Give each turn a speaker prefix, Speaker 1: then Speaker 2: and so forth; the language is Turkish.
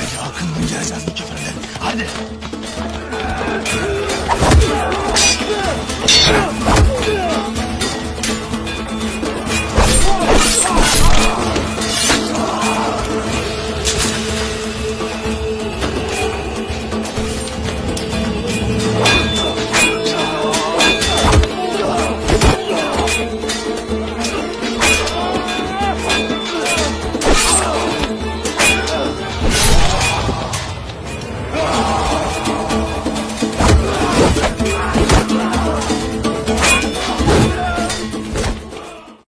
Speaker 1: Peki hakkını mı gireceğiz bu küfürden? Hadi.